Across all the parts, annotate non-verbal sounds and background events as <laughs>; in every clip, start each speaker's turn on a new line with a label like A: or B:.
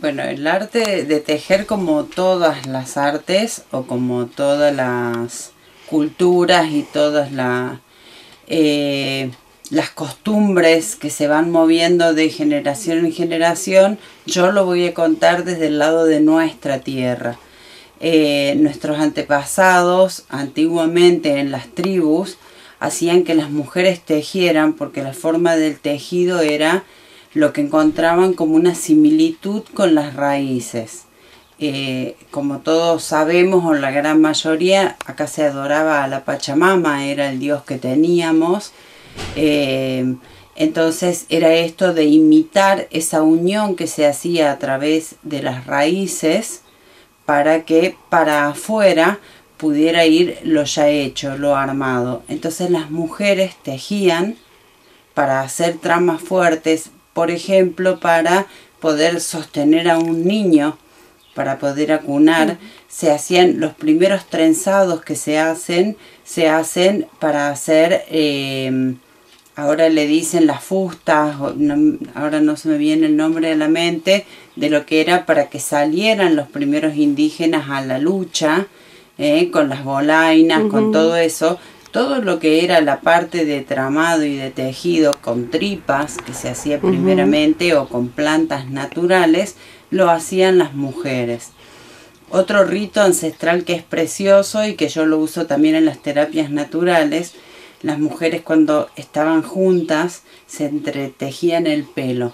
A: Bueno, el arte de tejer como todas las artes o como todas las culturas y todas eh, las costumbres que se van moviendo de generación en generación, yo lo voy a contar desde el lado de nuestra tierra. Eh, nuestros antepasados, antiguamente en las tribus, hacían que las mujeres tejieran porque la forma del tejido era lo que encontraban como una similitud con las raíces. Eh, como todos sabemos, o la gran mayoría, acá se adoraba a la Pachamama, era el dios que teníamos. Eh, entonces era esto de imitar esa unión que se hacía a través de las raíces para que para afuera pudiera ir lo ya hecho, lo armado. Entonces las mujeres tejían para hacer tramas fuertes, por ejemplo, para poder sostener a un niño, para poder acunar, se hacían los primeros trenzados que se hacen, se hacen para hacer, em, ahora le dicen las fustas, ahora no se me viene el nombre de la mente, de lo que era para que salieran los primeros indígenas a la lucha, eh, con las bolainas, con todo eso, todo lo que era la parte de tramado y de tejido con tripas, que se hacía primeramente, o con plantas naturales, lo hacían las mujeres. Otro rito ancestral que es precioso y que yo lo uso también en las terapias naturales, las mujeres cuando estaban juntas se entretejían el pelo,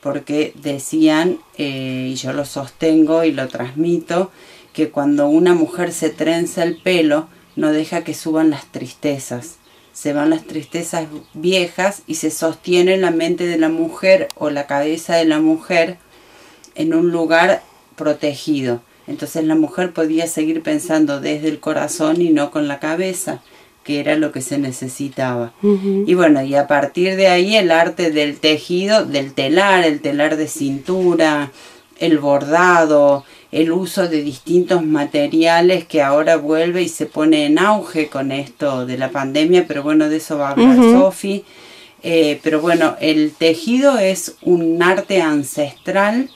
A: porque decían, eh, y yo lo sostengo y lo transmito, que cuando una mujer se trenza el pelo, no deja que suban las tristezas. Se van las tristezas viejas y se sostiene la mente de la mujer o la cabeza de la mujer en un lugar protegido. Entonces la mujer podía seguir pensando desde el corazón y no con la cabeza, que era lo que se necesitaba. Y bueno, y a partir de ahí el arte del tejido, del telar, el telar de cintura, el bordado, el uso de distintos materiales que ahora vuelve y se pone en auge con esto de la pandemia, pero bueno, de eso va a hablar Sofi. Eh, pero bueno, el tejido es un arte ancestral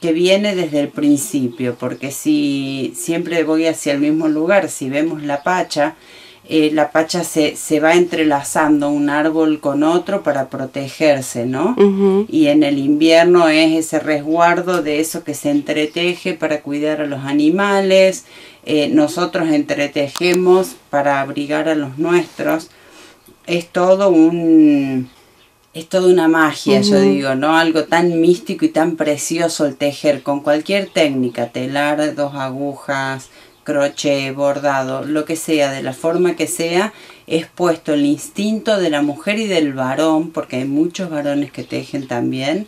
A: que viene desde el principio, porque si siempre voy hacia el mismo lugar, si vemos la pacha, eh, la pacha se, se, va entrelazando un árbol con otro para protegerse, ¿no? Y en el invierno es ese resguardo de eso que se entreteje para cuidar a los animales, eh, nosotros entretejemos para abrigar a los nuestros. Es todo un... Es toda una magia, yo digo, ¿no? Algo tan místico y tan precioso el tejer con cualquier técnica, telar, dos agujas, crochet, bordado, lo que sea, de la forma que sea, es puesto el instinto de la mujer y del varón, porque hay muchos varones que tejen también,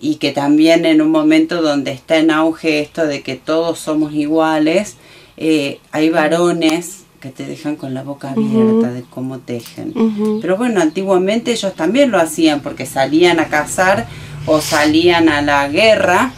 A: y que también en un momento donde está en auge esto de que todos somos iguales, eh, hay varones que te dejan con la boca abierta de cómo tejen. Pero bueno, antiguamente ellos también lo hacían porque salían a cazar o salían a la guerra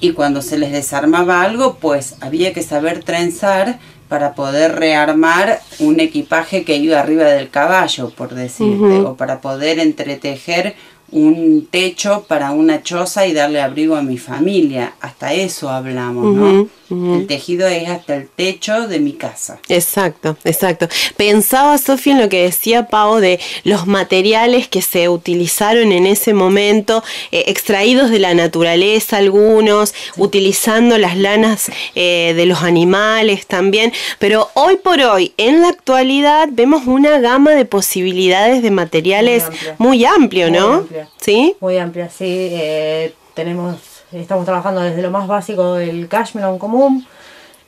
A: y cuando se les desarmaba algo, pues había que saber trenzar para poder rearmar un equipaje que iba arriba del caballo, por decirte, o para poder entretejer un techo para una choza y darle abrigo a mi familia. Hasta eso hablamos, ¿no? El tejido es hasta el techo de mi casa.
B: Exacto, exacto. Pensaba, Sofía, en lo que decía Pau de los materiales que se utilizaron en ese momento, eh, extraídos de la naturaleza algunos, utilizando las lanas eh, de los animales también, pero hoy por hoy, en la actualidad, vemos una gama de posibilidades de materiales muy, amplio, ¿no?
C: Muy amplia.
B: ¿Sí?
C: Muy amplia, sí. Eh, tenemos estamos trabajando desde lo más básico del cashmere común.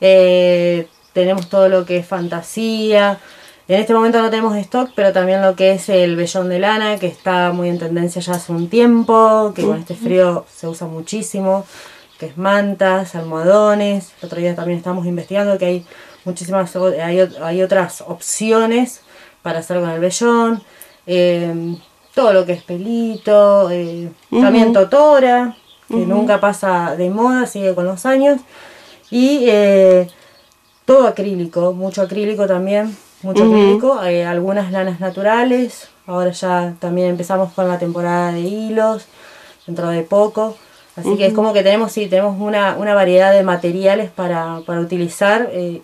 C: Eh, tenemos todo lo que es fantasía. En este momento no tenemos stock, pero también lo que es el vellón de lana, que está muy en tendencia ya hace un tiempo, que con este frío se usa muchísimo, que es mantas, almohadones. El otro día también estamos investigando que hay muchísimas, hay, otras opciones para hacer con el vellón. Eh, todo lo que es pelito, eh, también totora, que nunca pasa de moda, sigue con los años. Y eh, todo acrílico, mucho acrílico también, mucho acrílico, eh, algunas lanas naturales, ahora ya también empezamos con la temporada de hilos, dentro de poco, Así que es como que tenemos, sí, tenemos una, una variedad de materiales para, para utilizar. Eh,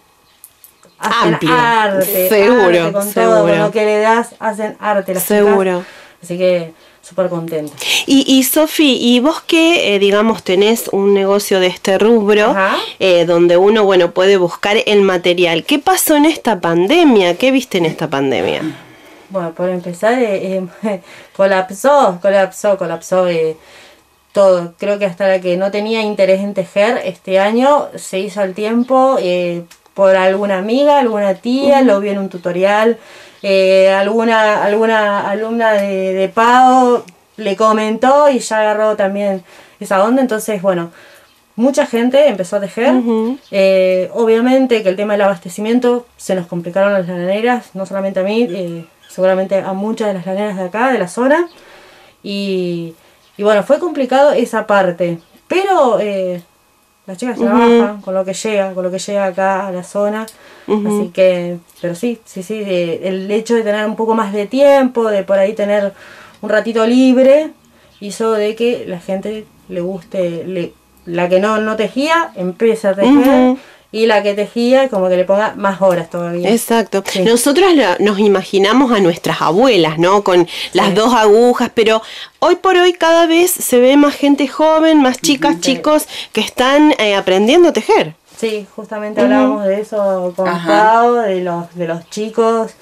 C: hacen arte,
B: Seguro,
C: arte con todo, con lo que le das, hacen arte las
B: Seguro.
C: chicas. Así que súper contenta.
B: Y, y Sofi, ¿y vos que, eh, digamos, tenés un negocio de este rubro, eh, donde uno, bueno, puede buscar el material? ¿Qué pasó en esta pandemia? ¿Qué viste en esta pandemia?
C: Bueno, por empezar, eh, eh, <laughs> colapsó, colapsó, colapsó eh, todo. Creo que hasta la que no tenía interés en tejer este año se hizo al tiempo eh, por alguna amiga, alguna tía, lo vi en un tutorial, eh, alguna, alguna alumna de, de PAO le comentó y ya agarró también esa onda. Entonces, bueno, mucha gente empezó a tejer. Eh, obviamente que el tema del abastecimiento se nos complicaron las laneras, no solamente a mí, eh, seguramente a muchas de las laneras de acá, de la zona. Y, y bueno, fue complicado esa parte. Pero eh, las chicas trabajan con lo que llega, con lo que llega acá a la zona. Así que, pero sí, sí, sí, de- el hecho de tener un poco más de tiempo, de por ahí tener un ratito libre, hizo de que la gente le guste, le, la que no, no tejía, empiece a tejer. Y la que tejía, como que le ponga más horas todavía.
B: Exacto.
C: Sí.
B: Nosotros la- nos imaginamos a nuestras abuelas, ¿no? Con las dos agujas, pero hoy por hoy cada vez se ve más gente joven, más chicas, chicos que están eh, aprendiendo a tejer.
C: Sí, justamente hablábamos de eso con. Pau, de los, de los chicos,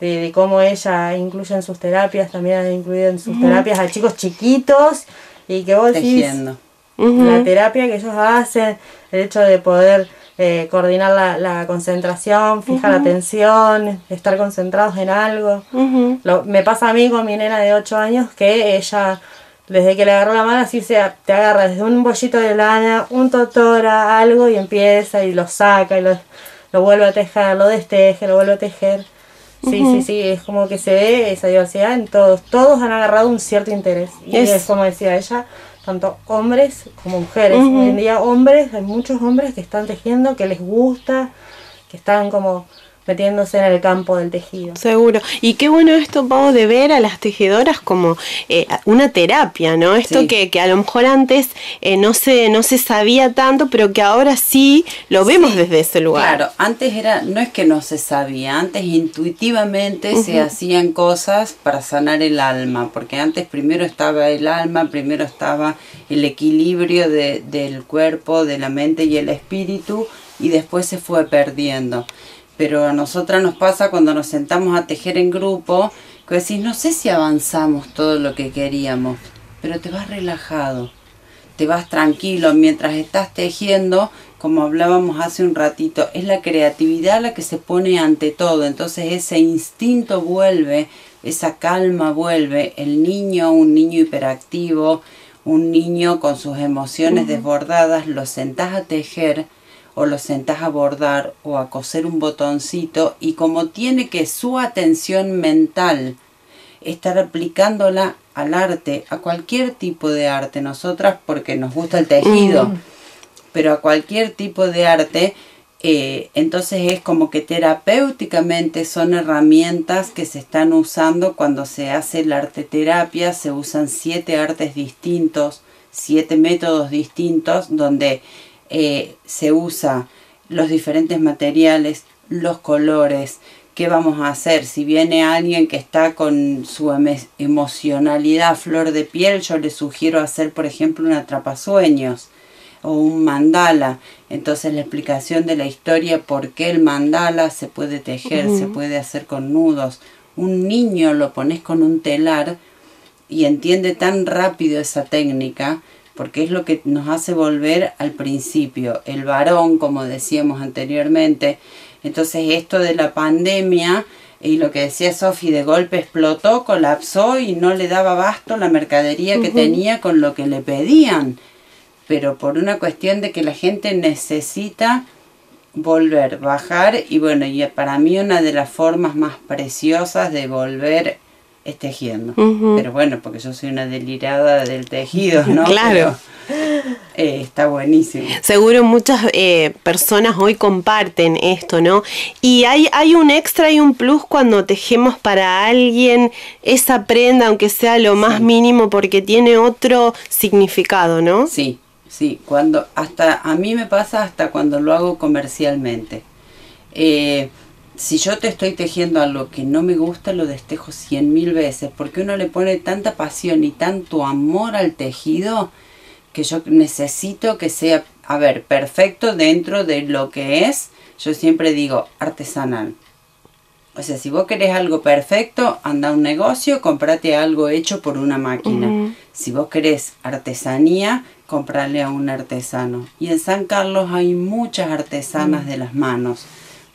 C: de, de cómo ella incluye en sus terapias, también ha incluido en sus terapias a chicos chiquitos y que vos decís, la terapia que ellos hacen, el hecho de poder eh, coordinar la, la concentración, fijar la atención, estar concentrados en algo. Lo- me pasa a mí con mi nena de 8 años que ella, desde que le agarró la mano, así se te agarra desde un bollito de lana, un totora, algo y empieza y lo saca y lo, lo vuelve a tejer, lo desteje, lo vuelve a tejer. Sí, sí, sí, es como que se ve esa diversidad en todos. Todos han agarrado un cierto interés. Y
B: Es-
C: es, como decía ella, tanto hombres como mujeres. Hoy en día hombres, hay muchos hombres que están tejiendo, que les gusta, que están como metiéndose en el campo del tejido.
B: Seguro. Y qué bueno esto, Pau, de ver a las tejedoras como eh, una terapia, ¿no? Esto
A: Sí.
B: que, que a lo mejor antes eh, no, se, no se sabía tanto, pero que ahora sí lo vemos desde ese lugar.
A: Claro, antes era, no es que no se sabía, antes intuitivamente se hacían cosas para sanar el alma, porque antes primero estaba el alma, primero estaba el equilibrio de- del cuerpo, de la mente y el espíritu, y después se fue perdiendo. Pero a nosotras nos pasa cuando nos sentamos a tejer en grupo, que decís, no sé si avanzamos todo lo que queríamos, pero te vas relajado te vas tranquilo mientras estás tejiendo, como hablábamos hace un ratito, es la creatividad la que se pone ante todo, entonces ese instinto vuelve, esa calma vuelve, el niño, un niño hiperactivo, un niño con sus emociones desbordadas, lo sentás a tejer o lo sentás a bordar o a coser un botoncito y como tiene que su atención mental estar aplicándola al arte, a cualquier tipo de arte, nosotras porque nos gusta el tejido, pero a cualquier tipo de arte, eh, entonces es como que terapéuticamente son herramientas que se están usando cuando se hace la arte terapia, se usan siete artes distintos, siete métodos distintos donde eh, se usa los diferentes materiales, los colores, qué vamos a hacer. Si viene alguien que está con su emocionalidad flor de piel, yo le sugiero hacer, por ejemplo, un atrapasueños o un mandala. Entonces la explicación de la historia, por qué el mandala se puede tejer, se puede hacer con nudos. Un niño lo pones con un telar y entiende tan rápido esa técnica porque es lo que nos hace volver al principio. El varón, como decíamos anteriormente, entonces esto de la pandemia y lo que decía Sofi, de golpe explotó, colapsó y no le daba abasto la mercadería que tenía con lo que le pedían. Pero por una cuestión de que la gente necesita volver, bajar y bueno, y para mí una de las formas más preciosas de volver es tejiendo. Pero bueno, porque yo soy una delirada del tejido, ¿no? <laughs>
B: Claro.
A: Pero, eh, está buenísimo.
B: Seguro muchas eh, personas hoy comparten esto, ¿no? Y hay, hay un extra y un plus cuando tejemos para alguien esa prenda, aunque sea lo más mínimo, porque tiene otro significado, ¿no?
A: Sí, Sí, cuando hasta a mí me pasa hasta cuando lo hago comercialmente. Eh, si yo te estoy tejiendo algo que no me gusta, lo destejo cien mil veces, porque uno le pone tanta pasión y tanto amor al tejido que yo necesito que sea, a ver, perfecto dentro de lo que es, yo siempre digo, artesanal. O sea, si vos querés algo perfecto, anda a un negocio, comprate algo hecho por una máquina. Si vos querés artesanía, comprarle a un artesano. Y en San Carlos hay muchas artesanas de las manos.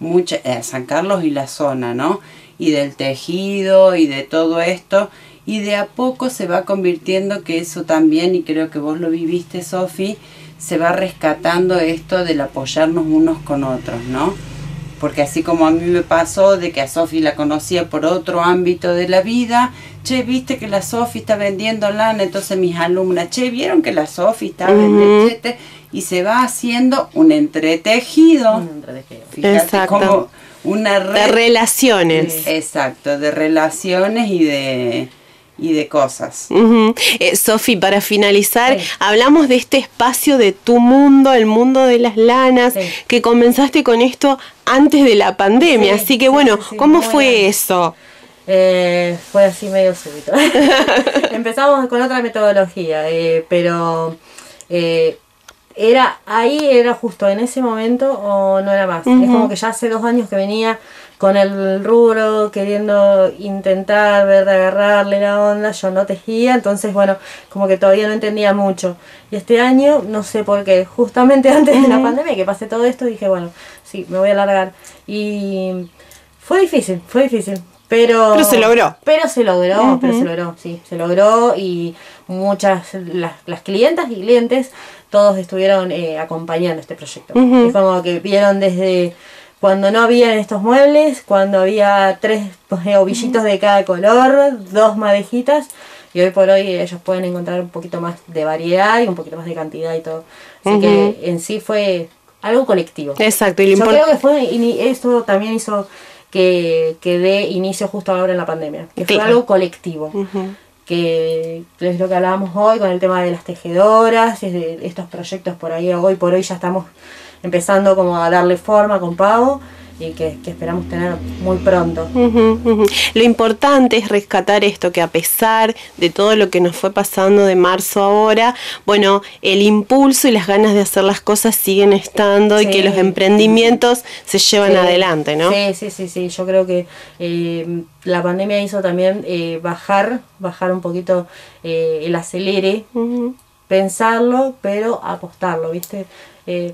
A: Mucha, eh, San Carlos y la zona, ¿no? Y del tejido y de todo esto. Y de a poco se va convirtiendo que eso también, y creo que vos lo viviste, Sofi, se va rescatando esto del apoyarnos unos con otros, ¿no? porque así como a mí me pasó de que a Sofi la conocía por otro ámbito de la vida, che, viste que la Sofi está vendiendo lana, entonces mis alumnas, che, vieron que la Sofi está vendiendo, y se va haciendo un entretejido. Un entretejido.
B: Fíjate como una red de relaciones.
A: Exacto, de relaciones y de y de cosas.
B: Eh, Sofi, para finalizar, hablamos de este espacio de tu mundo, el mundo de las lanas, que comenzaste con esto antes de la pandemia. Así que bueno, ¿cómo fue eso?
C: Eh, fue así medio súbito. <laughs> Empezamos con otra metodología, eh, pero era ahí, era justo en ese momento o no era más. Es como que ya hace dos años que venía con el rubro queriendo intentar ver de agarrarle la onda, yo no tejía, entonces bueno, como que todavía no entendía mucho. Y este año, no sé por qué, justamente <laughs> antes de la pandemia que pasé todo esto, dije, bueno, sí, me voy a largar. Y fue difícil, fue difícil. Pero,
B: pero se logró.
C: Pero se logró, pero se logró, sí, se logró y muchas, las, las clientas y clientes, todos estuvieron eh, acompañando este proyecto. Es como que vieron desde cuando no había estos muebles, cuando había tres eh, ovillitos de cada color, dos madejitas, y hoy por hoy ellos pueden encontrar un poquito más de variedad y un poquito más de cantidad y todo. Así que en sí fue algo colectivo.
B: Exacto.
C: Y Yo creo que fue, esto también hizo que, que dé inicio justo ahora en la pandemia, que fue algo colectivo. Que es lo que hablábamos hoy con el tema de las tejedoras, de estos proyectos por ahí, hoy por hoy ya estamos empezando como a darle forma con Pavo y que, esperamos tener muy pronto.
B: Lo importante es rescatar esto, que a pesar de todo lo que nos fue pasando de marzo ahora, bueno, el impulso y las ganas de hacer las cosas siguen estando y que los emprendimientos se llevan adelante, ¿no?
C: Sí, sí, sí, sí, yo creo que eh, la pandemia hizo también eh, bajar, bajar un poquito eh, el acelere, pensarlo, pero apostarlo, ¿viste?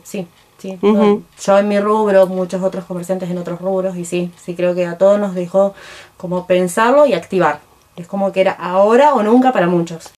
C: sí, Sí, yo en mi rubro, muchos otros comerciantes en otros rubros, y sí, sí creo que a todos nos dejó como pensarlo y activar. Es como que era ahora o nunca para muchos.